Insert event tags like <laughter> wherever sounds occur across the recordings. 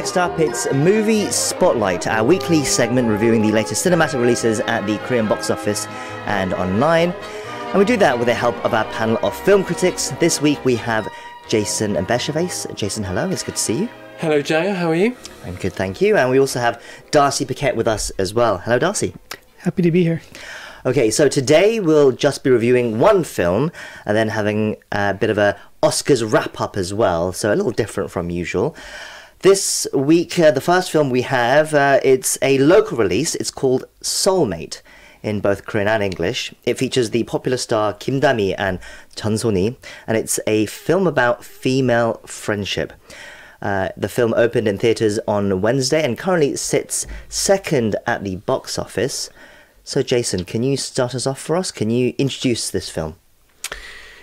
Next up, it's Movie Spotlight, our weekly segment reviewing the latest cinematic releases at the Korean box office and online. And we do that with the help of our panel of film critics. This week we have Jason Bechervaise. Jason, hello, it's good to see you. Hello, Jaya, how are you? I'm good, thank you. And we also have Darcy Paquet with us as well. Hello, Darcy. Happy to be here. Okay, so today we'll just be reviewing one film and then having a bit of a Oscars wrap up as well, so a little different from usual. This week, uh, the first film we have, uh, it's a local release. It's called Soulmate in both Korean and English. It features the popular star Kim Da-mi and Jeon So-nee, and it's a film about female friendship. Uh, the film opened in theatres on Wednesday and currently sits second at the box office. So, Jason, can you start us off for us? Can you introduce this film?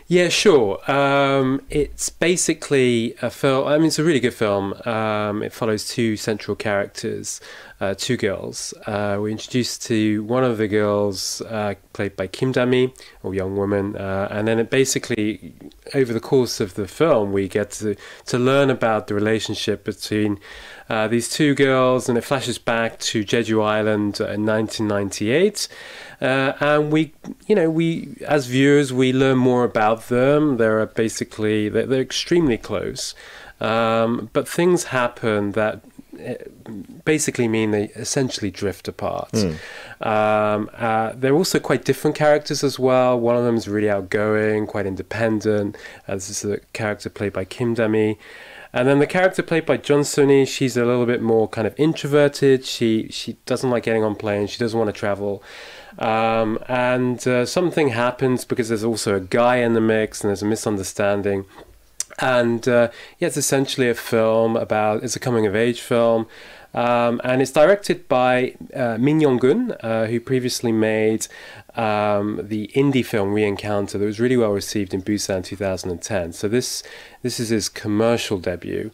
Yeah, sure. Um, it's basically a film. I mean, it's a really good film. Um, it follows two central characters, uh, two girls. Uh, we're introduced to one of the girls, uh, played by Kim Da-mi, or young woman, uh, and then it basically, over the course of the film, we get to to learn about the relationship between uh, these two girls, and it flashes back to Jeju Island in 1998. Uh, and we, you know, we as viewers we learn more about them. They're basically they're, they're extremely close, um, but things happen that basically mean they essentially drift apart. Mm. Um, uh, they're also quite different characters as well. One of them is really outgoing, quite independent. Uh, this is a character played by Kim Da-mi. And then the character played by Jeon So-nee, she's a little bit more kind of introverted. She she doesn't like getting on planes. She doesn't want to travel. Um, and uh, something happens because there's also a guy in the mix and there's a misunderstanding. And uh, yeah, it's essentially a film about, it's a coming of age film. Um, and it's directed by uh, Min Yong-geun, uh, who previously made um, the indie film Re-Encounter that was really well received in Busan 2010. So this this is his commercial debut.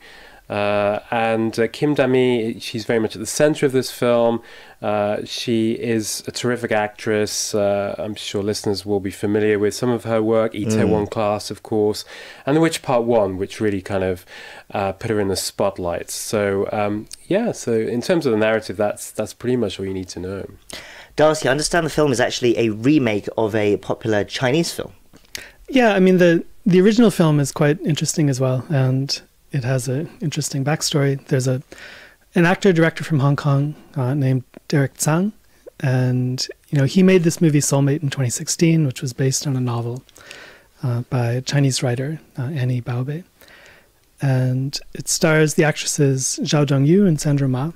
Uh, and uh, Kim Da-mi, she's very much at the center of this film. Uh, she is a terrific actress. Uh, I'm sure listeners will be familiar with some of her work, Itaewon mm. Class, of course, and The Witch Part 1, which really kind of uh, put her in the spotlight. So, um, yeah, so in terms of the narrative, that's, that's pretty much all you need to know. Darcy, I understand the film is actually a remake of a popular Chinese film. Yeah, I mean, the, the original film is quite interesting as well. And it has an interesting backstory. There's a an actor director from Hong Kong uh, named Derek Tsang, and you know he made this movie Soulmate in 2016, which was based on a novel uh, by Chinese writer uh, Annie Baobei, and it stars the actresses Zhao Dongyu and Sandra Ma.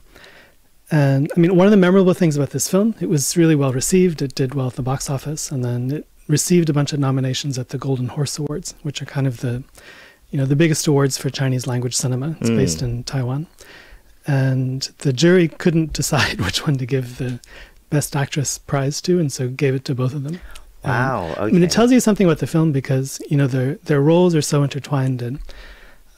And I mean, one of the memorable things about this film, it was really well received. It did well at the box office, and then it received a bunch of nominations at the Golden Horse Awards, which are kind of the you know, the biggest awards for Chinese language cinema. It's mm. based in Taiwan. And the jury couldn't decide <laughs> which one to give the Best Actress prize to, and so gave it to both of them. Wow. Okay. I mean, it tells you something about the film because, you know, their, their roles are so intertwined and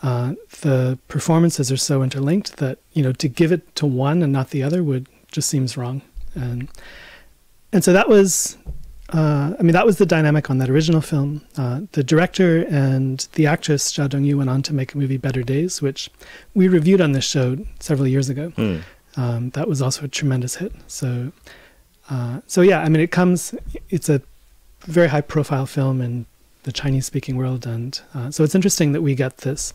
uh, the performances are so interlinked that, you know, to give it to one and not the other would just seems wrong. And, and so that was uh, I mean, that was the dynamic on that original film. Uh, the director and the actress Zhao Dongyu went on to make a movie, Better Days, which we reviewed on this show several years ago. Mm. Um, that was also a tremendous hit. So, uh, so yeah, I mean, it comes. It's a very high-profile film in the Chinese-speaking world, and uh, so it's interesting that we get this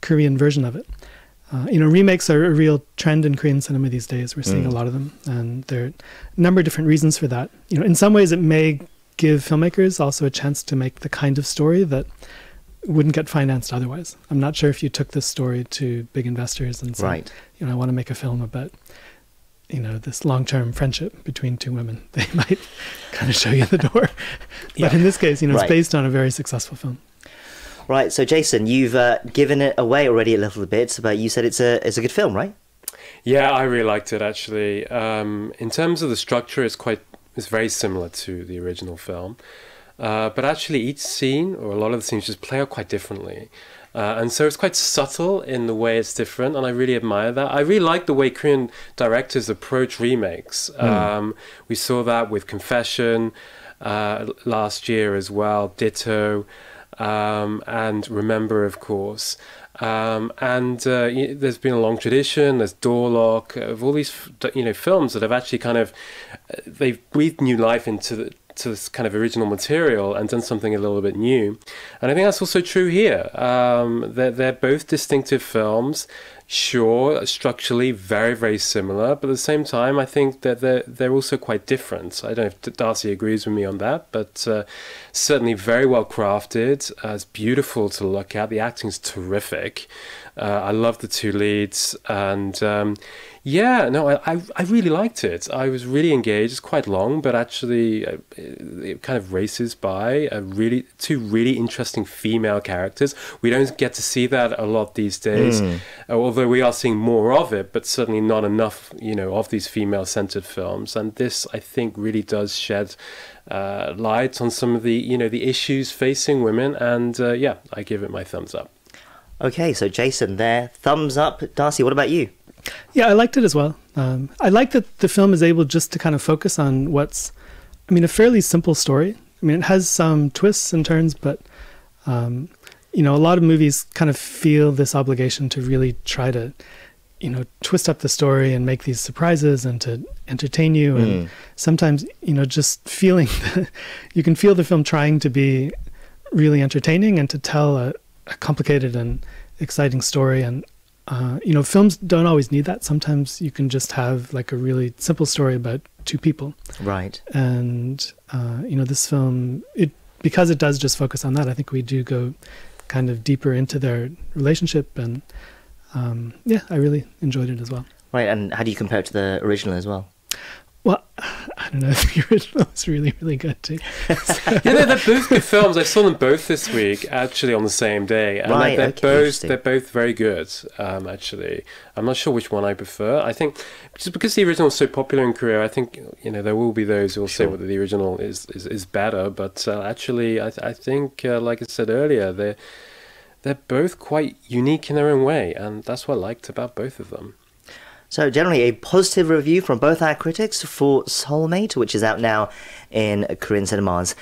Korean version of it. Uh, you know, remakes are a real trend in Korean cinema these days. We're seeing mm. a lot of them, and there are a number of different reasons for that. You know, in some ways, it may give filmmakers also a chance to make the kind of story that wouldn't get financed otherwise. I'm not sure if you took this story to big investors and said, right. you know, I want to make a film about, you know, this long-term friendship between two women. <laughs> They might <laughs> kind of show you the door. <laughs> but in this case, you know, right. it's based on a very successful film. Right. So, Jason, you've uh, given it away already a little bit, but you said it's a it's a good film, right? Yeah, I really liked it actually. Um, in terms of the structure, it's quite it's very similar to the original film, uh, but actually each scene or a lot of the scenes just play out quite differently. Uh, and so it's quite subtle in the way it's different, and I really admire that. I really like the way Korean directors approach remakes. Mm. Um, we saw that with Confession uh, last year as well, Ditto um, and Remember, of course. Um, and uh, you there's been a long tradition. There's Doorlock of all these, you know, films that have actually kind of uh, they've breathed new life into the, to this kind of original material and done something a little bit new. And I think that's also true here. Um, they're, they're both distinctive films sure, structurally very, very similar, but at the same time, I think that they're, they're also quite different. I don't know if Darcy agrees with me on that, but uh, certainly very well crafted. Uh, it's beautiful to look at. The acting's terrific. Uh, I love the two leads, and um, yeah, no, I, I really liked it. I was really engaged. It's quite long, but actually, uh, it kind of races by. A really two really interesting female characters. We don't get to see that a lot these days, mm. although we are seeing more of it, but certainly not enough, you know, of these female-centered films. And this, I think, really does shed uh, light on some of the, you know, the issues facing women. And uh, yeah, I give it my thumbs up. Okay, so Jason, there, thumbs up. Darcy, what about you? Yeah, I liked it as well. Um, I like that the film is able just to kind of focus on what's, I mean, a fairly simple story. I mean, it has some twists and turns, but, um, you know, a lot of movies kind of feel this obligation to really try to, you know, twist up the story and make these surprises and to entertain you. And mm. sometimes, you know, just feeling, <laughs> you can feel the film trying to be really entertaining and to tell a, a complicated and exciting story. And uh, you know, films don't always need that. Sometimes you can just have like a really simple story about two people. Right. And uh, you know, this film, it because it does just focus on that. I think we do go kind of deeper into their relationship, and um, yeah, I really enjoyed it as well. Right. And how do you compare it to the original as well? Well, I don't know. The <laughs> original was really, really good too. yeah, they're, they're, both good films. I saw them both this week, actually, on the same day, and right, they're, okay, both they're both very good. Um, actually, I'm not sure which one I prefer. I think just because the original was so popular in Korea, I think you know there will be those who will sure. say whether the original is is, is better. But uh, actually, I, I think, uh, like I said earlier, they're they're both quite unique in their own way, and that's what I liked about both of them. So, generally, a positive review from both our critics for Soulmate, which is out now in Korean cinemas.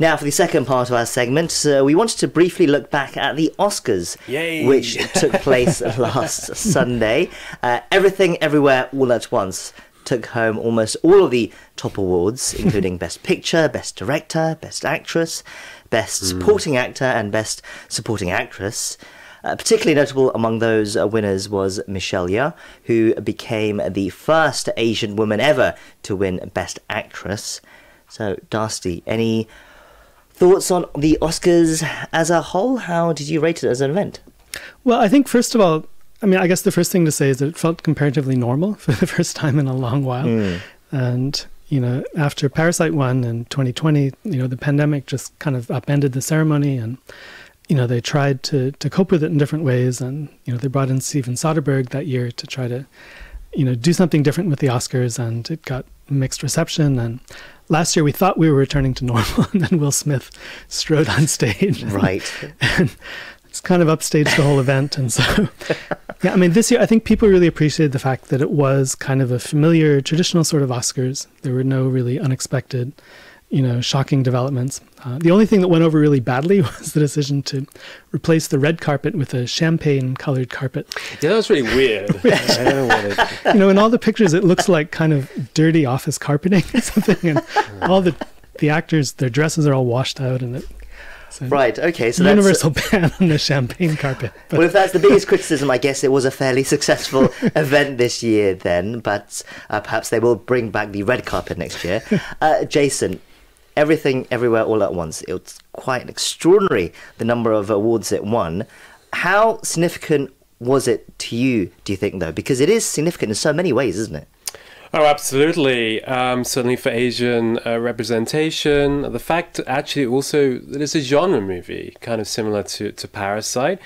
Now, for the second part of our segment, uh, we wanted to briefly look back at the Oscars, Yay. which took <laughs> place last Sunday. Uh, Everything, Everywhere, All at Once took home almost all of the top awards, <laughs> including Best Picture, Best Director, Best Actress, Best mm. Supporting Actor, and Best Supporting Actress. Uh, particularly notable among those uh, winners was Michelle Yeoh, who became the first Asian woman ever to win Best Actress. So, Darcy, any thoughts on the Oscars as a whole? How did you rate it as an event? Well, I think first of all, I mean, I guess the first thing to say is that it felt comparatively normal <laughs> for the first time in a long while. Mm. And, you know, after Parasite won in 2020, you know, the pandemic just kind of upended the ceremony and you know, they tried to to cope with it in different ways, and you know, they brought in Steven Soderbergh that year to try to, you know, do something different with the Oscars, and it got mixed reception. And last year we thought we were returning to <laughs> normal, and then Will Smith strode on stage, <laughs> right, and it's kind of upstaged the whole event. And so, <laughs> yeah, I mean, this year I think people really appreciated the fact that it was kind of a familiar, traditional sort of Oscars. There were no really unexpected you know, shocking developments. Uh, the only thing that went over really badly <laughs> was the decision to replace the red carpet with a champagne-colored carpet. Yeah, that was really weird. <laughs> <laughs> you know, in all the pictures, it looks like kind of dirty office carpeting or something, and all the the actors, their dresses are all washed out, and it. right. Okay. So universal ban on the champagne carpet. But. Well, if that's the biggest criticism, I guess it was a fairly successful event this year. Then, but uh, perhaps they will bring back the red carpet next year. Uh, Jason, everything everywhere all at once. It's quite extraordinary the number of awards it won. How significant was it to you, do you think, though? Because it is significant in so many ways, isn't it? Oh, absolutely. Um, certainly for Asian uh, representation. The fact actually also that it's a genre movie, kind of similar to, to Parasite.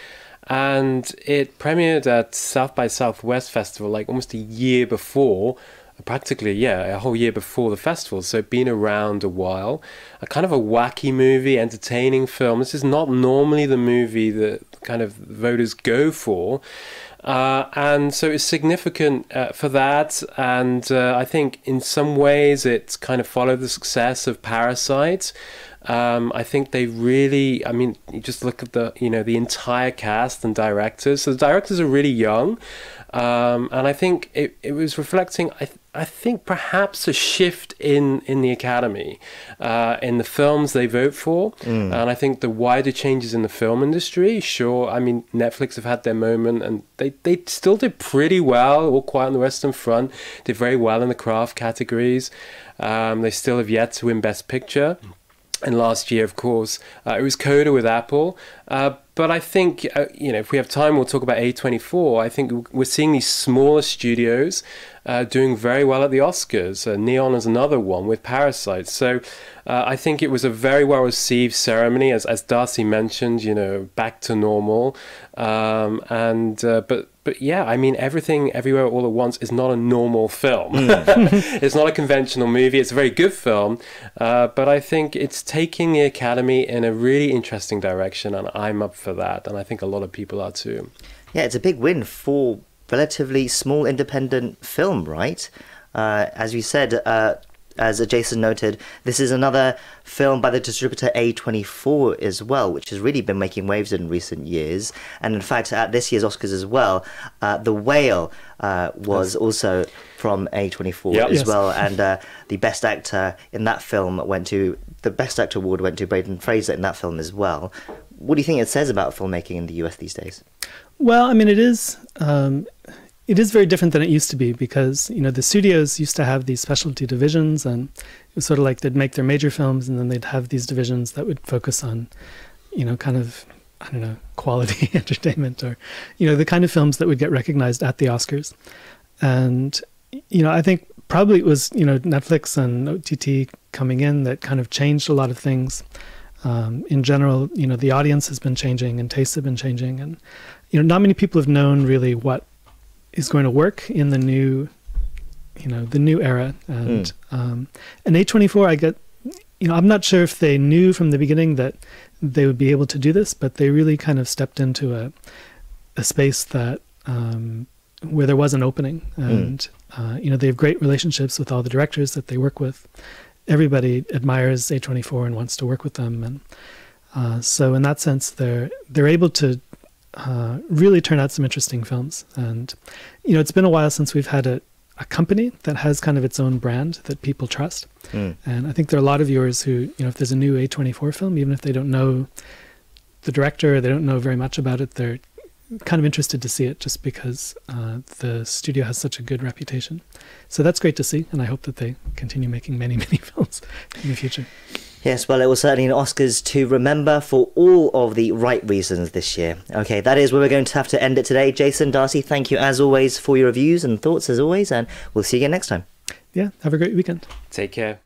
And it premiered at South by Southwest Festival like almost a year before practically yeah a whole year before the festival so been around a while a kind of a wacky movie entertaining film this is not normally the movie that kind of voters go for Uh, and so it's significant uh, for that. And uh, I think in some ways it's kind of followed the success of Parasite. Um, I think they really, I mean, you just look at the, you know, the entire cast and directors. So the directors are really young. Um, and I think it, it was reflecting, I, I think perhaps a shift in, in the Academy, uh, in the films they vote for. Mm. And I think the wider changes in the film industry, sure, I mean, Netflix have had their moment and they, they still did pretty well, all quiet on the Western Front, did very well in the craft categories. Um, they still have yet to win Best Picture. And last year, of course, uh, it was Coda with Apple. Uh, but I think, uh, you know, if we have time, we'll talk about A24. I think we're seeing these smaller studios uh, doing very well at the Oscars. Uh, Neon is another one with Parasite. So uh, I think it was a very well received ceremony, as, as Darcy mentioned, you know, back to normal. Um, and, but but yeah, I mean, everything, everywhere, all at once is not a normal film. Mm. <laughs> <laughs> it's not a conventional movie. It's a very good film, uh, but I think it's taking the Academy in a really interesting direction, and I'm up for that, and I think a lot of people are too. Yeah, it's a big win for relatively small independent film, right? Uh, as you said, uh, as Jason noted, this is another film by the distributor A24 as well, which has really been making waves in recent years. And in fact, at this year's Oscars as well, uh, The Whale uh, was yes. also from A24 yep. as yes. well. And uh, the best actor in that film went to, the best actor award went to Brendan Fraser in that film as well. What do you think it says about filmmaking in the US these days? Well, I mean, it is. Um, it is very different than it used to be because you know the studios used to have these specialty divisions and it was sort of like they'd make their major films and then they'd have these divisions that would focus on you know kind of i don't know quality <laughs> entertainment or you know the kind of films that would get recognized at the oscars. And you know i think probably it was you know netflix and ott coming in that kind of changed a lot of things. Um, in general you know the audience has been changing and tastes have been changing and you know not many people have known really what is going to work in the new, you know, the new era. And mm. um, and A24, I get, you know, I'm not sure if they knew from the beginning that they would be able to do this, but they really kind of stepped into a a space that um, where there was an opening, hmm. and mm. uh, you know, they have great relationships with all the directors that they work with. Everybody admires A24 and wants to work with them, and uh, so in that sense, they're they're able to uh, really turn out some interesting films. And, you know, it's been a while since we've had a, a company that has kind of its own brand that people trust. Mm. And I think there are a lot of viewers who, you know, if there's a new A24 film, even if they don't know the director, they don't know very much about it, they're kind of interested to see it just because uh, the studio has such a good reputation. So that's great to see, and I hope that they continue making many, <laughs> many films in the future. Yes, well, it was certainly an Oscars to remember for all of the right reasons this year. Okay, that is where we're going to have to end it today. Jason, Darcy, thank you as always for your reviews and thoughts as always, and we'll see you again next time. Yeah, have a great weekend. Take care.